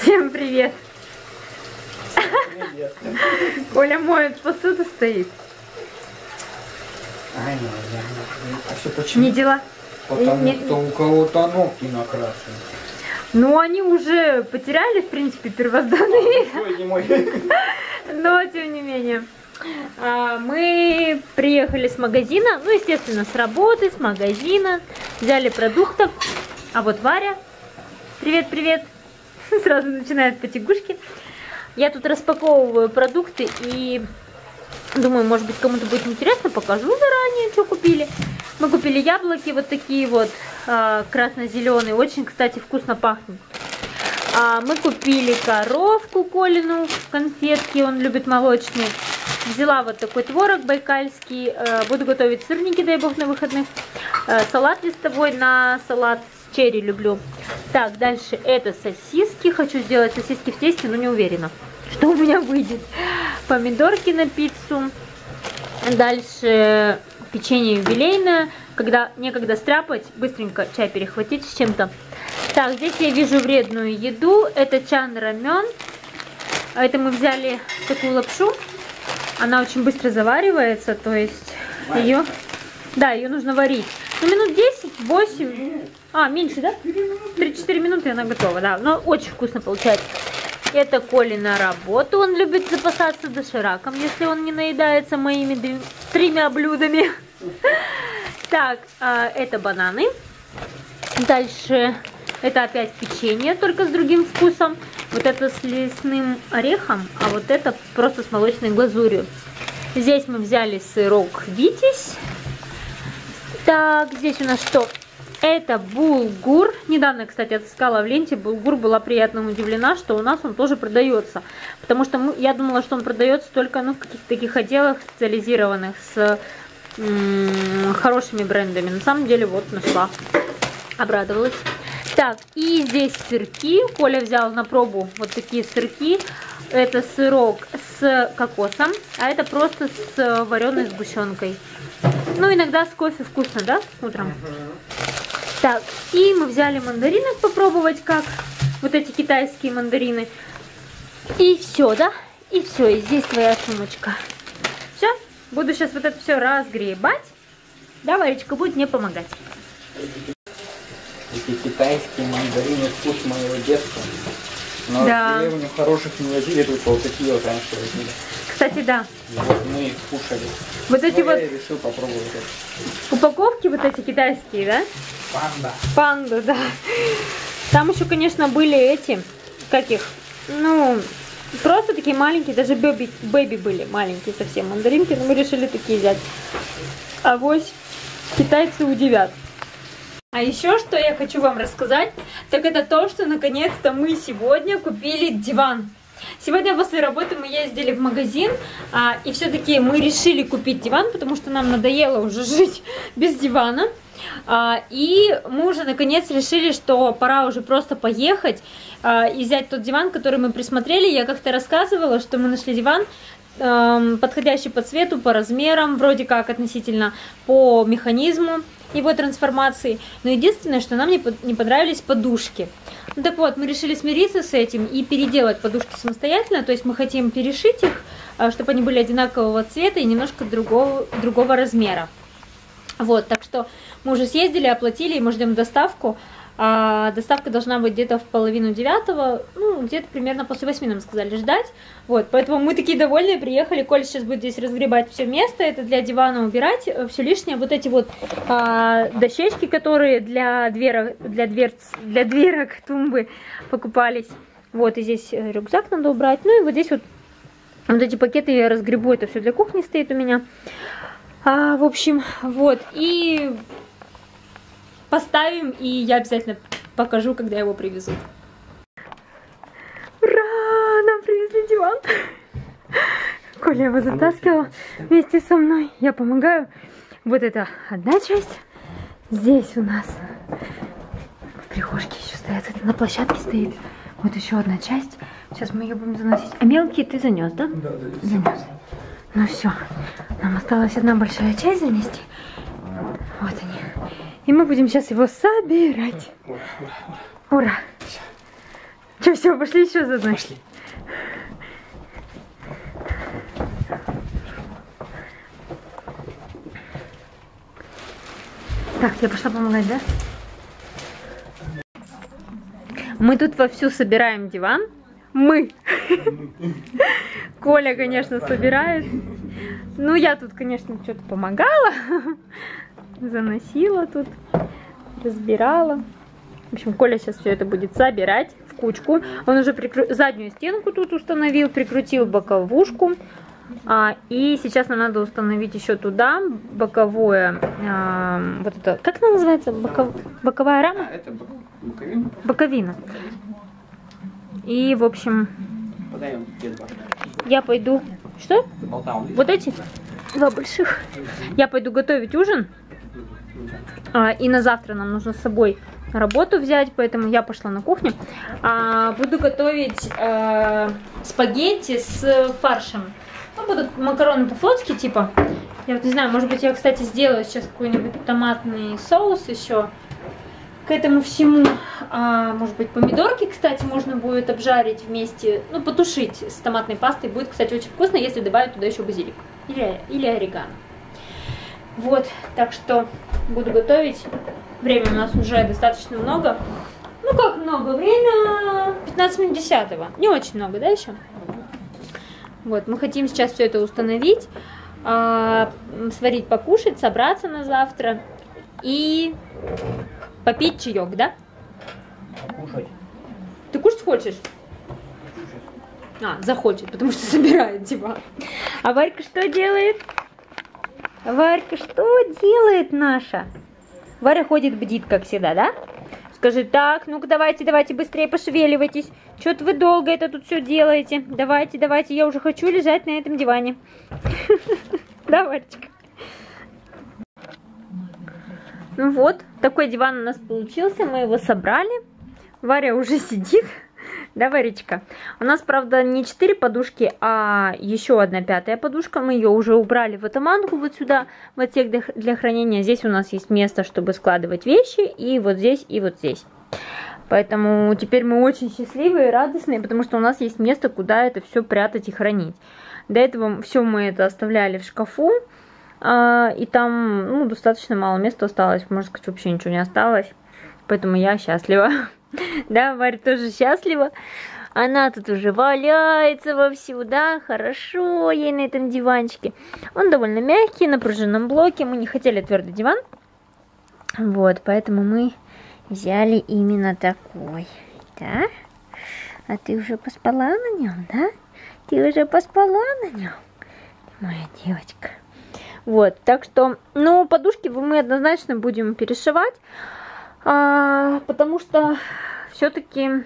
Всем привет! Привет! Коля моет посуду стоит. Ай, ну, я, а все почему? Не дела? Потому Не- что у кого-то ногти накрашены. Ну, они уже потеряли, в принципе, первозданный вид, Ой, не мой. но тем не менее. А, Мы приехали с магазина, ну, естественно, с работы, с магазина, взяли продуктов. А вот Варя, привет-привет, сразу начинает потягушки. Я тут распаковываю продукты и думаю, может быть, кому-то будет интересно, покажу заранее, что купили. Мы купили яблоки вот такие вот, а, красно-зеленые, очень, кстати, вкусно пахнет. А, мы купили коровку Колину, конфетки, он любит молочные. Взяла вот такой творог байкальский, э, буду готовить сырники, дай бог, на выходных. Э, салат листовой на салат с черри люблю. Так, дальше это сосиски, хочу сделать сосиски в тесте, но не уверена, что у меня выйдет. Помидорки на пиццу. Дальше печенье юбилейное. Когда некогда стряпать, быстренько чай перехватить с чем-то. Так, здесь я вижу вредную еду. Это чан рамен. А Это мы взяли такую лапшу. Она очень быстро заваривается, то есть ее... Да, ее нужно варить. Ну, минут 10, 8. А, меньше, да? 3-4 минуты она готова, да. Но очень вкусно получается. Это Коли на работу. Он любит запасаться дошираком, если он не наедается моими тремя блюдами. Так, а, это бананы. Дальше это опять печенье, только с другим вкусом. Вот это с лесным орехом, а вот это просто с молочной глазурью. Здесь мы взяли сырок Витязь. Так, здесь у нас что? Это булгур. Недавно, кстати, отыскала в ленте булгур. Была приятно удивлена, что у нас он тоже продается. Потому что мы, я думала, что он продается только ну, в каких-то таких отделах специализированных с хорошими брендами. На самом деле, вот нашла. Обрадовалась. Так, и здесь сырки. Коля взял на пробу вот такие сырки. Это сырок с кокосом, а это просто с вареной сгущенкой. Ну, иногда с кофе вкусно, да, утром? Так, и мы взяли мандаринок попробовать, как вот эти китайские мандарины. И все, да? И все, и здесь твоя сумочка. Все, буду сейчас вот это все разгребать. Да, Варечка будет мне помогать. Эти китайские мандарины, вкус моего детства. Но Да. в деревню хороших не возили, только вот такие вот раньше возили. Кстати, да, И вот мы их кушали. вот эти Ну, вот я решил попробовать это. упаковки, вот эти китайские, да? Панда. Панда, да. Там еще, конечно, были эти, как их, ну, просто такие маленькие, даже бэби, бэби были маленькие совсем мандаринки, но мы решили такие взять. А вот китайцы удивят. А еще что я хочу вам рассказать, так это то, что наконец-то мы сегодня купили диван. Сегодня после работы мы ездили в магазин, а, и все-таки мы решили купить диван, потому что нам надоело уже жить без дивана. А, и мы уже наконец решили, что пора уже просто поехать а, и взять тот диван, который мы присмотрели. Я как-то рассказывала, что мы нашли диван, подходящий по цвету, по размерам, вроде как относительно по механизму его трансформации. Но единственное, что нам не, понравились подушки. Ну так вот, мы решили смириться с этим и переделать подушки самостоятельно. То есть мы хотим перешить их, чтобы они были одинакового цвета и немножко другого, другого размера. Вот, так что мы уже съездили, оплатили, и мы ждем доставку. А доставка должна быть где-то в половину девятого, ну, где-то примерно после восьми нам сказали ждать. Вот, поэтому мы такие довольные, приехали. Коля сейчас будет здесь разгребать все место, это для дивана убирать, все лишнее. Вот эти вот а, дощечки, которые для дверок, для дверц, для дверок тумбы покупались. Вот, и здесь э, рюкзак надо убрать. Ну и вот здесь вот вот эти пакеты я разгребу, это все для кухни стоит у меня. А, в общем, вот, и поставим, и я обязательно покажу, когда его привезут. Ура! Нам привезли диван. Коля его затаскивал вместе со мной. Я помогаю. Вот это одна часть. Здесь у нас в прихожке еще стоят. Это на площадке стоит. Вот еще одна часть. Сейчас мы ее будем заносить. А мелкие ты занес, да? Да, да, Занес. Ну все, нам осталась одна большая часть занести. Вот они. И мы будем сейчас его собирать. Ура! Че, все, пошли еще за одной? Пошли. Так, я пошла помогать, да? Мы тут вовсю собираем диван. Мы. Коля, конечно, собирает. Ну, я тут, конечно, что-то помогала. Заносила тут, разбирала. В общем, Коля сейчас все это будет собирать в кучку. Он уже прикру... заднюю стенку тут установил, прикрутил боковушку. А, и сейчас нам надо установить еще туда боковое, а, вот это, как она называется, Боков... боковая рама? А, это бок- боковина. Боковина. И, в общем, я пойду... Что? Вот эти? Два больших. Я пойду готовить ужин. А, и на завтра нам нужно с собой работу взять, поэтому я пошла на кухню. А, буду готовить э, спагетти с фаршем. Ну, будут макароны по-флотски, типа. Я вот не знаю, может быть, я, кстати, сделаю сейчас какой-нибудь томатный соус еще к этому всему. А, может быть, помидорки, кстати, можно будет обжарить вместе, ну, потушить с томатной пастой. Будет, кстати, очень вкусно, если добавить туда еще базилик или, или орегано. Вот, так что буду готовить. Время у нас уже достаточно много. Ну как много? Время 15 минут 10 Не очень много, да, еще? Вот, мы хотим сейчас все это установить, м, сварить, покушать, собраться на завтра и попить чаек, да? Кушать. Ты кушать хочешь? А, захочет, потому что собирает диван. А Варька что делает? Варька что делает наша? Варя ходит, бдит, как всегда, да? Скажи, так, ну-ка давайте, давайте, быстрее пошевеливайтесь. Что-то вы долго это тут все делаете. Давайте, давайте, я уже хочу лежать на этом диване. Да, Варечка? Ну вот, такой диван у нас получился, мы его собрали. Варя уже сидит. Да, Варечка? У нас, правда, не 4 подушки, а еще одна пятая подушка. Мы ее уже убрали в атаманку вот сюда, в отсек для- для хранения. Здесь у нас есть место, чтобы складывать вещи, и вот здесь, и вот здесь. Поэтому теперь мы очень счастливые и радостные, потому что у нас есть место, куда это все прятать и хранить. До этого все мы это оставляли в шкафу, а, и там ну, достаточно мало места осталось, можно сказать, вообще ничего не осталось. Поэтому я счастлива. Да, Варя тоже счастлива. Она тут уже валяется вовсю, да, хорошо ей на этом диванчике. Он довольно мягкий, на пружинном блоке. Мы не хотели твердый диван. Вот, поэтому мы взяли именно такой. Да? А ты уже поспала на нем, да? Ты уже поспала на нем? Моя девочка. Вот, так что, ну, подушки мы однозначно будем перешивать, а, потому что все-таки,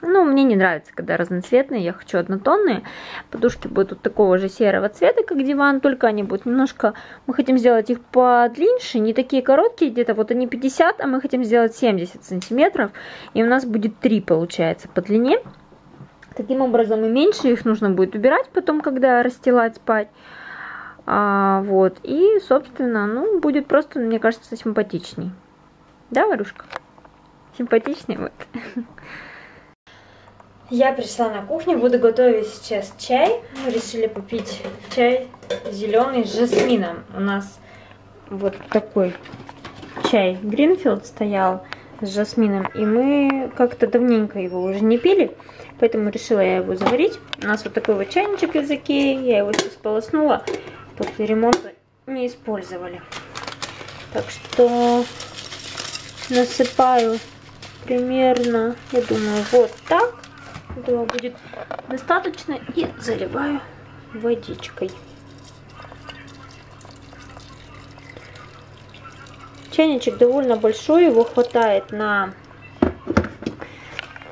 ну, мне не нравится, когда разноцветные, я хочу однотонные. Подушки будут такого же серого цвета, как диван, только они будут немножко, мы хотим сделать их подлиннее, не такие короткие, где-то вот они 50, а мы хотим сделать 70 сантиметров, и у нас будет 3, получается, по длине. Таким образом и меньше их нужно будет убирать потом, когда расстилать спать. А, вот, и, собственно, ну, будет просто, мне кажется, симпатичней. Да, Варюшка? Симпатичный вот. Я пришла на кухню, буду готовить сейчас чай. Мы решили попить чай зеленый с жасмином. У нас вот такой чай Гринфилд стоял с жасмином, и мы как-то давненько его уже не пили, поэтому решила я его заварить. У нас вот такой вот чайничек из Икеи, я его сейчас полоснула, после ремонта не использовали. Так что насыпаю примерно, я думаю, вот так. Этого будет достаточно. И заливаю водичкой. Чайничек довольно большой, его хватает на...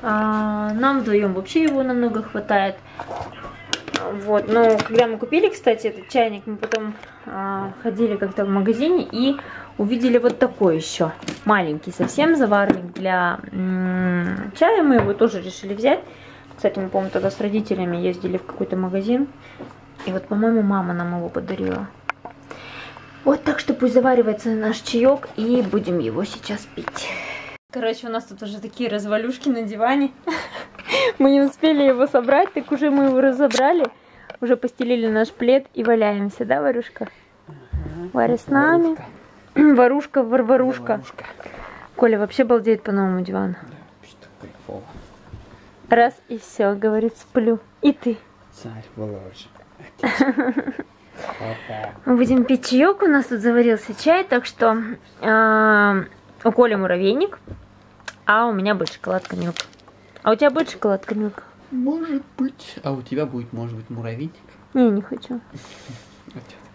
А, нам вдвоем вообще его намного хватает. Вот, но когда мы купили, кстати, этот чайник, мы потом а, ходили как-то в магазине и увидели вот такой еще маленький совсем заварник для чая. Мы его тоже решили взять. Кстати, мы, помню, тогда с родителями ездили в какой-то магазин. И вот, по-моему, мама нам его подарила. Вот так что пусть заваривается наш чаек, и будем его сейчас пить. Короче, у нас тут уже такие развалюшки на диване. Мы не успели его собрать, так уже мы его разобрали. Уже постелили наш плед и валяемся, да, Варюшка? Варя с нами. Варушка, варварушка. Ловушка. Коля вообще балдеет по новому дивану. Что кайфово. Раз и все, говорит, сплю. И ты. Царь в ложе. Опа. Мы будем пить чаек, у нас тут заварился чай, так что а, у Коли муравейник, а у меня будет шоколадка милк. А у тебя будет шоколадка милк? Может быть. А у тебя будет, может быть, муравейник? Не, не хочу.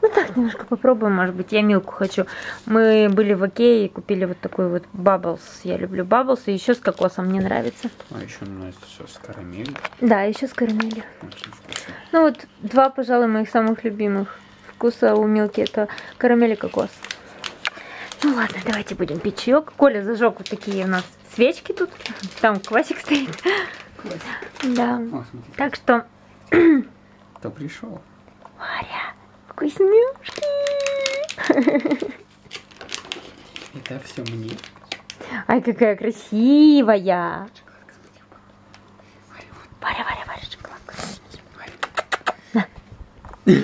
Ну так, немножко попробуем, может быть, я милку хочу. Мы были в Окее и купили вот такой вот бабблс. Я люблю бабблс, и еще с кокосом мне нравится. А еще нравится все с карамелью. Да, еще с карамелью. Очень вкусно. Ну вот два, пожалуй, моих самых любимых вкуса у Милки это карамель и кокос. Ну ладно, давайте будем пить чаек. Коля зажег вот такие у нас свечки тут. Там квасик стоит. Да. О, Так что, кто пришел? Варя, вкуснюшки. Это все мне. Ай, какая красивая. Варя, Варя, Варя, шоколадку. На.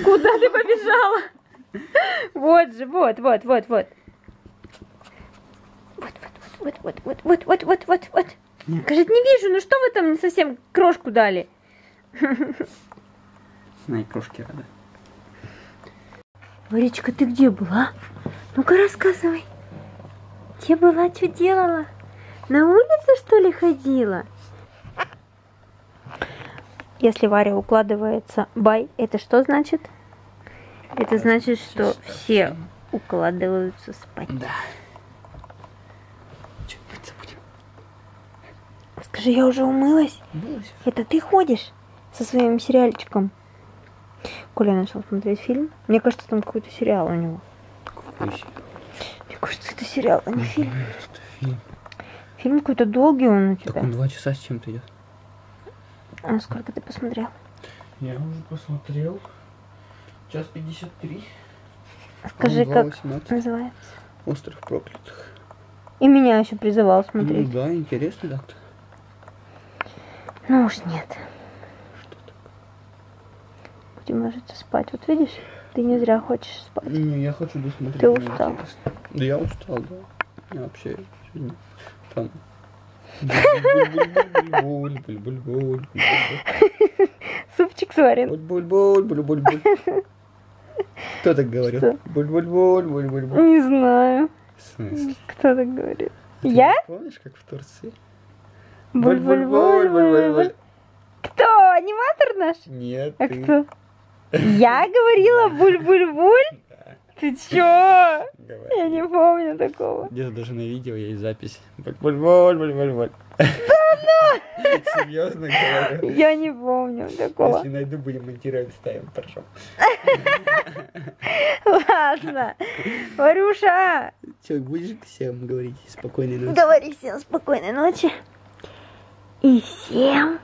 Куда ты побежала? Вот же, вот, вот, вот, вот. Вот, вот, вот, вот, вот, вот, вот, вот, вот. Нет. Скажет, не вижу, ну что вы там не совсем крошку дали? На и крошки рада. Варечка, ты где была? Ну-ка рассказывай. Где была, что делала? На улице, что ли, ходила? Если Варя укладывается бай, это что значит? Это значит, что все укладываются спать. Да. Мыться будем? Скажи, я уже умылась? Умылась Это ты ходишь со своим сериальчиком? Коля начал смотреть фильм. Мне кажется, там какой-то сериал у него. Какой сериал? Мне кажется, это сериал, а не фильм. Это фильм. Фильм какой-то долгий он у Так тебя. он два часа с чем-то идет. А сколько ты посмотрел? Я уже посмотрел. Час 53. Скажи, Два как восемнадцать. называется? Остров проклятых. И меня еще призывал смотреть. Ну да, интересно так-то. Ну уж нет. Будем ложиться спать. Вот видишь, ты не зря хочешь спать. Не, я хочу досмотреть. Ты устал? Да я устал, да. Я вообще сегодня там... Супчик сварен. Кто так говорил? Не знаю, кто так говорит. Я? Помнишь, как в Турции? Буль-буль-буль-буль-буль. Кто? Аниматор наш? Нет, А ты. кто? Я говорила буль-буль-буль? Ты чё? Я говори. не помню такого. Где-то даже на видео есть запись. Буль-буль-буль-буль-буль. Да ну! Серьезно говорю. Я не помню такого. Если найду, будем монтировать, ставим, хорошо. Ладно. Варюша, Че, будешь всем говорить спокойной ночи? говори всем спокойной ночи. И всем.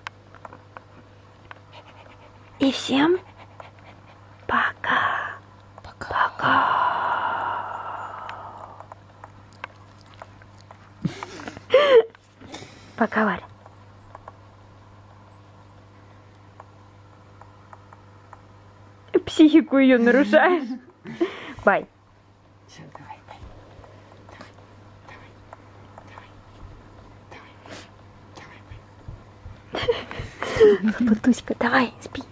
И всем Пока. Пока. Пока. Пока, Варя. Психику ее нарушаешь. Бай. Все, давай, бай. Давай, давай, давай, бай. Давай, спи.